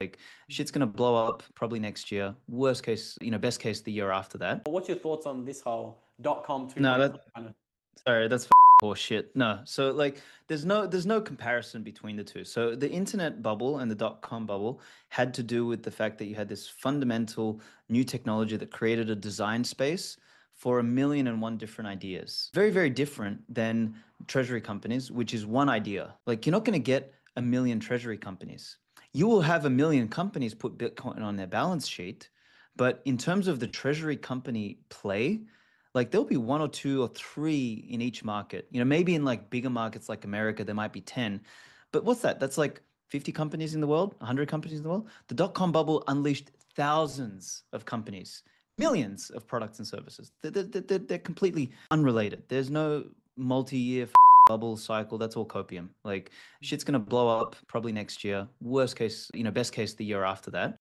Like mm-hmm. shit's gonna blow up probably next year. Worst case, you know, best case the year after that. What's your thoughts on this whole dot com? No, that- kind of- Sorry, that's bullshit. No, so like, there's no there's no comparison between the two. So the internet bubble and the dot com bubble had to do with the fact that you had this fundamental new technology that created a design space for a million and one different ideas. Very very different than treasury companies, which is one idea. Like you're not going to get a million treasury companies. You will have a million companies put Bitcoin on their balance sheet, but in terms of the treasury company play, like there'll be one or two or three in each market. You know, maybe in like bigger markets like America, there might be 10. But what's that? That's like 50 companies in the world, 100 companies in the world. The dot com bubble unleashed thousands of companies, millions of products and services. They're, they're, they're, completely unrelated. There's no multi year bubble cycle. That's all copium. Like mm. shit's going to blow up probably next year. Worst case, you know, best case the year after that.